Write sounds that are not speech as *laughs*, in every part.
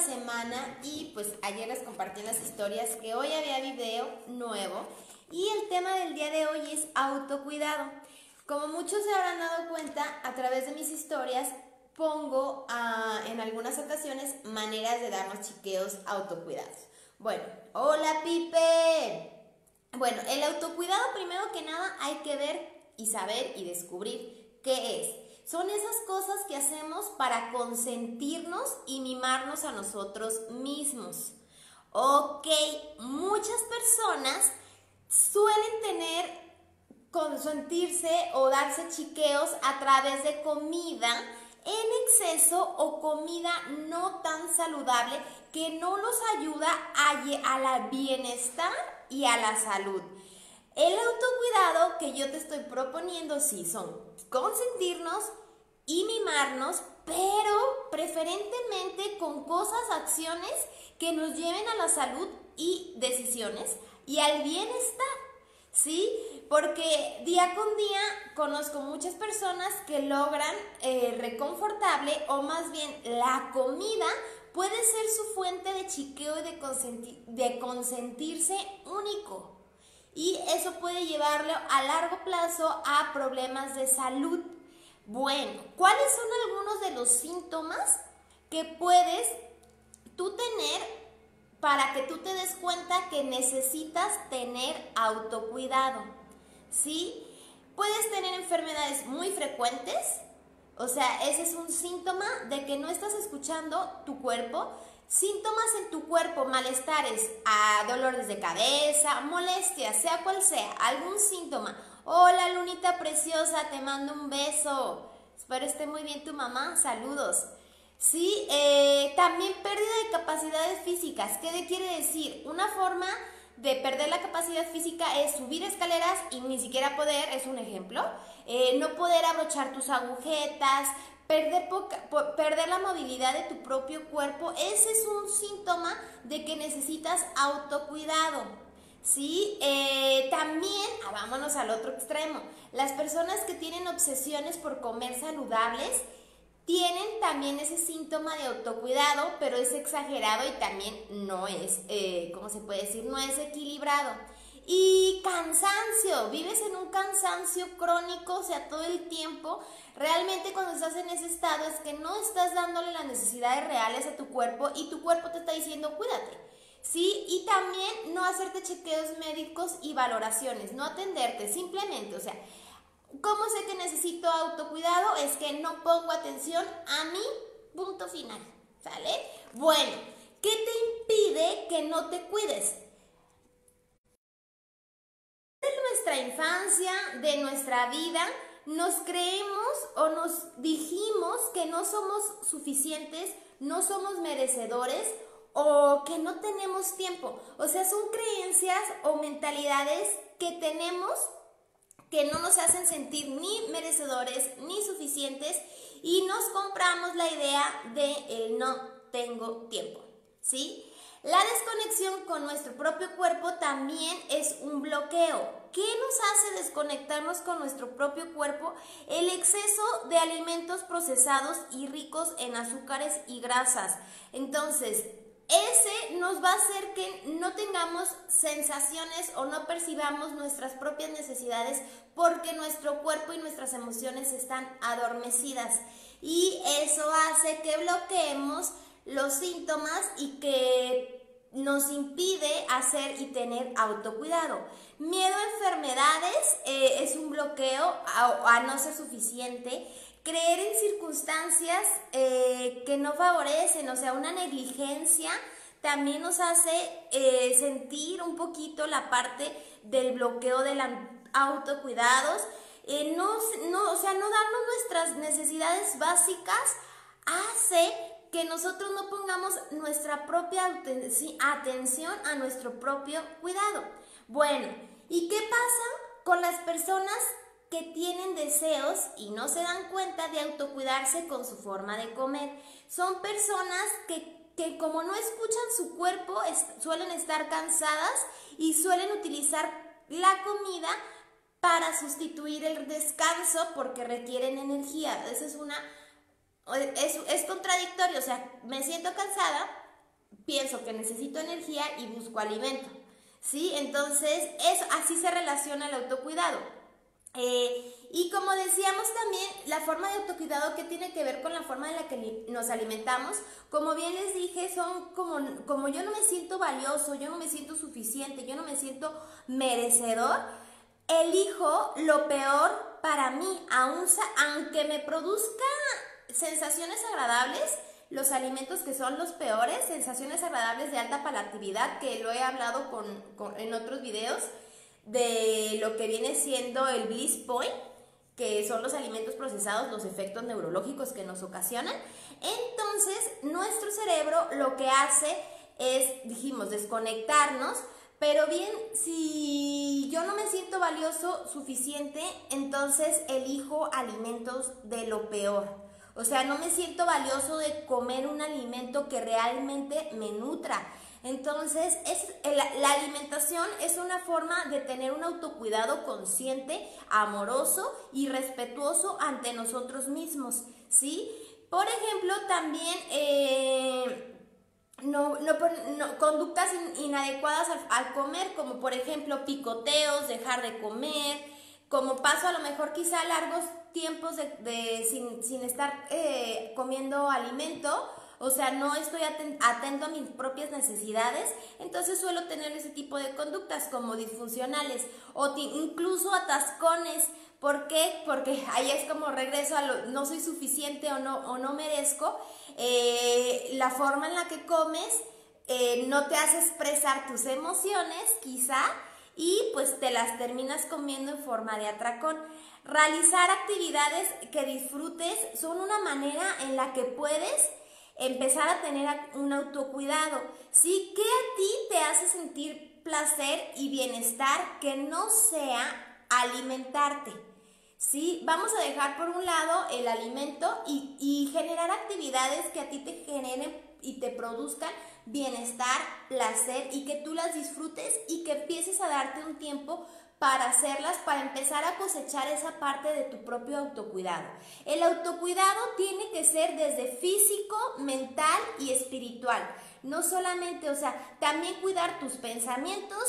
semana y pues ayer les compartí las historias que hoy había video nuevo y el tema del día de hoy es autocuidado. Como muchos se habrán dado cuenta, a través de mis historias pongo ah, en algunas ocasiones maneras de darnos chiqueos autocuidados. Bueno, hola Pipe. Bueno, el autocuidado primero que nada hay que ver y saber y descubrir qué es. Son esas cosas que hacemos para consentirnos y mimarnos a nosotros mismos. Ok, muchas personas suelen tener consentirse o darse chiqueos a través de comida en exceso o comida no tan saludable que no los ayuda a, a la bienestar y a la salud. El autocuidado que yo te estoy proponiendo sí son consentirnos y mimarnos, pero preferentemente con cosas, acciones que nos lleven a la salud y decisiones y al bienestar. ¿Sí? Porque día con día conozco muchas personas que logran eh, reconfortable o más bien la comida puede ser su fuente de chiqueo y de, de consentirse único. Y eso puede llevarlo a largo plazo a problemas de salud. Bueno, ¿cuáles son algunos de los síntomas que puedes tú tener para que tú te des cuenta que necesitas tener autocuidado? ¿Sí? Puedes tener enfermedades muy frecuentes, o sea, ese es un síntoma de que no estás escuchando tu cuerpo. Síntomas en tu cuerpo, malestares, a dolores de cabeza, molestias, sea cual sea, algún síntoma Hola Lunita preciosa, te mando un beso. Espero esté muy bien tu mamá. Saludos. Sí, eh, también pérdida de capacidades físicas. ¿Qué quiere decir? Una forma de perder la capacidad física es subir escaleras y ni siquiera poder, es un ejemplo. Eh, no poder abrochar tus agujetas, perder, perder la movilidad de tu propio cuerpo. Ese es un síntoma de que necesitas autocuidado. ¿Sí? Eh, también, ah, vámonos al otro extremo, las personas que tienen obsesiones por comer saludables tienen también ese síntoma de autocuidado, pero es exagerado y también no es, eh, ¿cómo se puede decir? No es equilibrado. Y cansancio, vives en un cansancio crónico, o sea, todo el tiempo. Realmente cuando estás en ese estado es que no estás dándole las necesidades reales a tu cuerpo y tu cuerpo te está diciendo, cuídate. ¿Sí? Y también no hacerte chequeos médicos y valoraciones, no atenderte, simplemente, o sea, ¿cómo sé que necesito autocuidado? Es que no pongo atención a mi punto final, ¿sale? Bueno, ¿qué te impide que no te cuides? De nuestra infancia, de nuestra vida, nos creemos o nos dijimos que no somos suficientes, no somos merecedores o que no tenemos tiempo. O sea, son creencias o mentalidades que tenemos que no nos hacen sentir ni merecedores ni suficientes y nos compramos la idea de el no tengo tiempo, ¿sí? La desconexión con nuestro propio cuerpo también es un bloqueo. ¿Qué nos hace desconectarnos con nuestro propio cuerpo? El exceso de alimentos procesados y ricos en azúcares y grasas. Entonces, ese nos va a hacer que no tengamos sensaciones o no percibamos nuestras propias necesidades porque nuestro cuerpo y nuestras emociones están adormecidas. Y eso hace que bloqueemos los síntomas y que nos impide hacer y tener autocuidado. Miedo a enfermedades eh, es un bloqueo a no ser suficiente creer en circunstancias eh, que no favorecen, o sea, una negligencia también nos hace eh, sentir un poquito la parte del bloqueo de los autocuidados. Eh, no, no, o sea, no darnos nuestras necesidades básicas hace que nosotros no pongamos nuestra propia atención a nuestro propio cuidado. Bueno, ¿y qué pasa con las personas que tienen deseos y no se dan cuenta de autocuidarse con su forma de comer. Son personas que, que como no escuchan su cuerpo, suelen estar cansadas y suelen utilizar la comida para sustituir el descanso porque requieren energía. Esa es una... Es, es contradictorio, o sea, me siento cansada, pienso que necesito energía y busco alimento. ¿Sí? Entonces, eso, así se relaciona el autocuidado. Eh, y como decíamos también, la forma de autocuidado que tiene que ver con la forma en la que nos alimentamos, como bien les dije, son como, como yo no me siento valioso, yo no me siento suficiente, yo no me siento merecedor, elijo lo peor para mí, aunque me produzca sensaciones agradables, los alimentos que son los peores, sensaciones agradables de alta palatividad, que lo he hablado con, en otros videos, de lo que viene siendo el bliss point, que son los alimentos procesados, los efectos neurológicos que nos ocasionan. Entonces, nuestro cerebro lo que hace es, dijimos, desconectarnos, pero bien, si yo no me siento valioso suficiente, entonces elijo alimentos de lo peor. O sea, no me siento valioso de comer un alimento que realmente me nutra. Entonces, es, la alimentación es una forma de tener un autocuidado consciente, amoroso y respetuoso ante nosotros mismos, ¿sí? Por ejemplo, también eh, no, conductas inadecuadas al, comer, como por ejemplo picoteos, dejar de comer, como paso a lo mejor quizá largos tiempos de, sin, estar eh, comiendo alimento, o sea, no estoy atento a mis propias necesidades, entonces suelo tener ese tipo de conductas como disfuncionales o incluso atascones. ¿Por qué? Porque *laughs* ahí es como regreso a lo no soy suficiente o no, o no merezco. Eh, la forma en la que comes eh, no te hace expresar tus emociones, quizá, y pues te las terminas comiendo en forma de atracón. Realizar actividades que disfrutes son una manera en la que puedes empezar a tener un autocuidado. ¿Sí? ¿Qué a ti te hace sentir placer y bienestar que no sea alimentarte? ¿Sí? Vamos a dejar por un lado el alimento y, y generar actividades que a ti te generen y te produzcan bienestar, placer y que tú las disfrutes y que empieces a darte un tiempo para hacerlas, para empezar a cosechar esa parte de tu propio autocuidado. El autocuidado tiene que ser desde físico, mental y espiritual. No solamente, o sea, también cuidar tus pensamientos,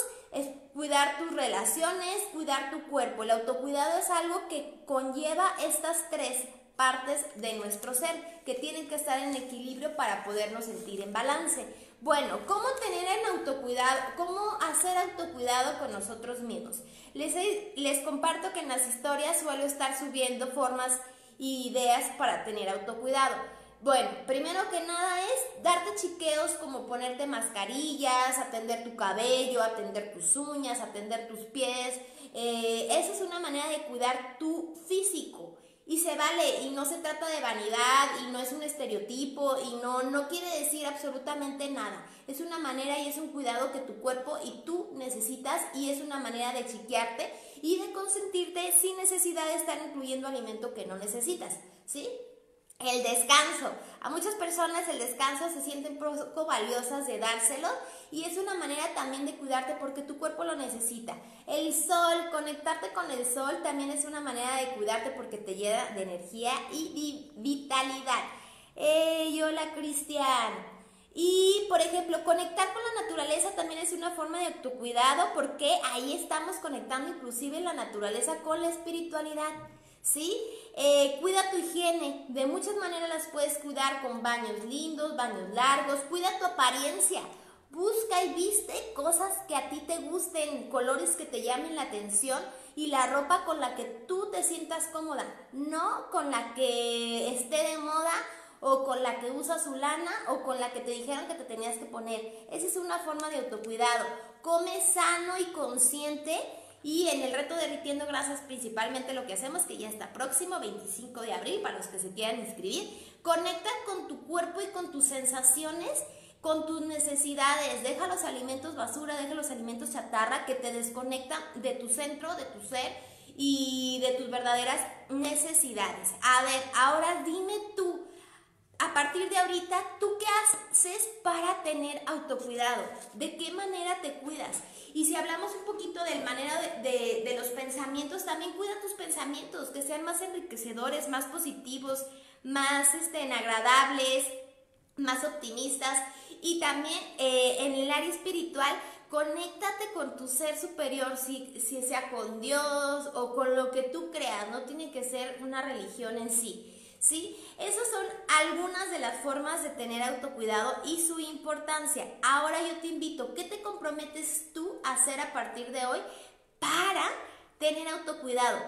cuidar tus relaciones, cuidar tu cuerpo. El autocuidado es algo que conlleva estas tres partes de nuestro ser que tienen que estar en equilibrio para podernos sentir en balance. Bueno, ¿cómo tener el autocuidado? ¿Cómo hacer autocuidado con nosotros mismos? Les, les comparto que en las historias suelo estar subiendo formas e ideas para tener autocuidado. Bueno, primero que nada es darte chiqueos como ponerte mascarillas, atender tu cabello, atender tus uñas, atender tus pies. Eh, esa es una manera de cuidar tu físico y se vale y no se trata de vanidad y no es un estereotipo y no, no quiere decir absolutamente nada. Es una manera y es un cuidado que tu cuerpo y tú necesitas y es una manera de chiquearte y de consentirte sin necesidad de estar incluyendo alimento que no necesitas, ¿sí? El descanso. A muchas personas el descanso se sienten poco valiosas de dárselo y es una manera también de cuidarte porque tu cuerpo lo necesita. El sol, conectarte con el sol también es una manera de cuidarte porque te llena de energía y vitalidad. ¡Ey, hola Cristian! Y, por ejemplo, conectar con la naturaleza también es una forma de autocuidado porque ahí estamos conectando inclusive la naturaleza con la espiritualidad. ¿Sí? Eh, cuida tu higiene, de muchas maneras las puedes cuidar con baños lindos, baños largos, cuida tu apariencia, busca y viste cosas que a ti te gusten, colores que te llamen la atención y la ropa con la que tú te sientas cómoda, no con la que esté de moda o con la que usa su lana o con la que te dijeron que te tenías que poner. Esa es una forma de autocuidado. Come sano y consciente y en el reto derritiendo grasas, principalmente lo que hacemos, que ya está próximo, 25 de abril, para los que se quieran inscribir, conecta con tu cuerpo y con tus sensaciones, con tus necesidades. Deja los alimentos basura, deja los alimentos chatarra que te desconectan de tu centro, de tu ser y de tus verdaderas necesidades. A ver, ahora dime tú, a partir de ahorita, ¿tú qué haces para tener autocuidado? ¿De qué manera te cuidas? Y si hablamos un poquito de manera de, los pensamientos, también cuida tus pensamientos, que sean más enriquecedores, más positivos, más este, agradables. más optimistas y también eh, en el área espiritual, conéctate con tu ser superior, si, si sea con Dios o con lo que tú creas, no tiene que ser una religión en sí. ¿Sí? Esas son algunas de las formas de tener autocuidado y su importancia. Ahora yo te invito, ¿qué te comprometes tú a hacer a partir de hoy para tener autocuidado?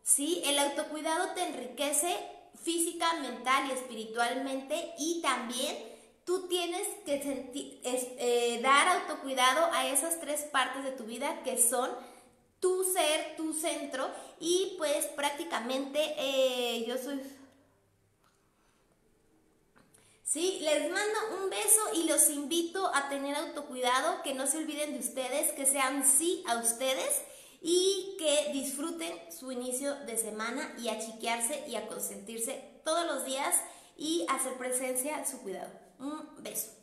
¿Sí? El autocuidado te enriquece física, mental y espiritualmente y también tú tienes que eh, dar autocuidado a esas tres partes de tu vida que son tu ser, tu centro y pues prácticamente eh, yo soy... Sí, les mando un beso y los invito a tener autocuidado, que no se olviden de ustedes, que sean sí a ustedes y que disfruten su inicio de semana y a chiquearse y a consentirse todos los días y hacer presencia su cuidado. Un beso.